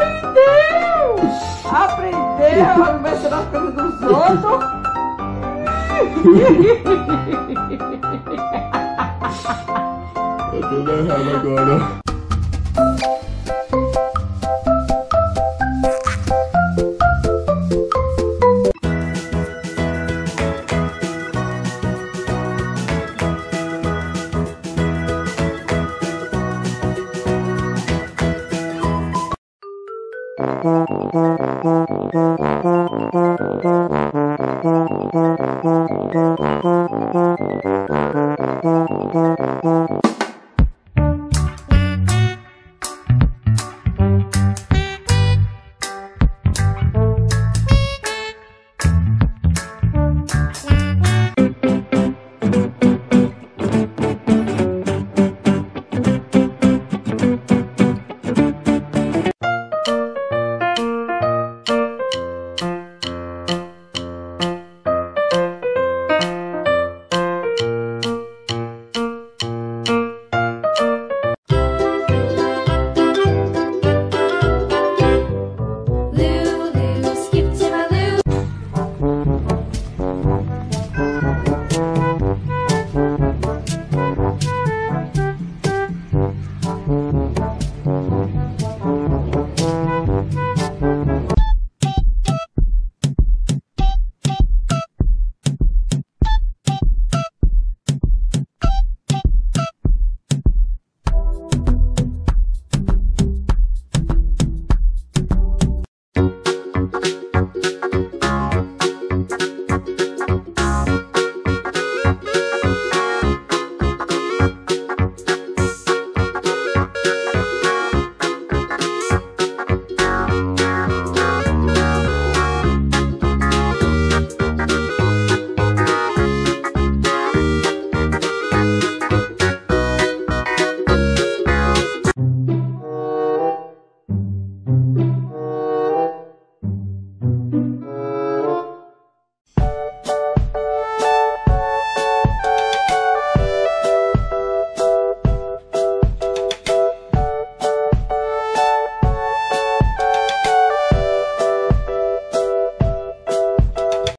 Aprendeu! Aprendeu mexer nas coisas dos outros. Tá tudo errado agora. Thank you.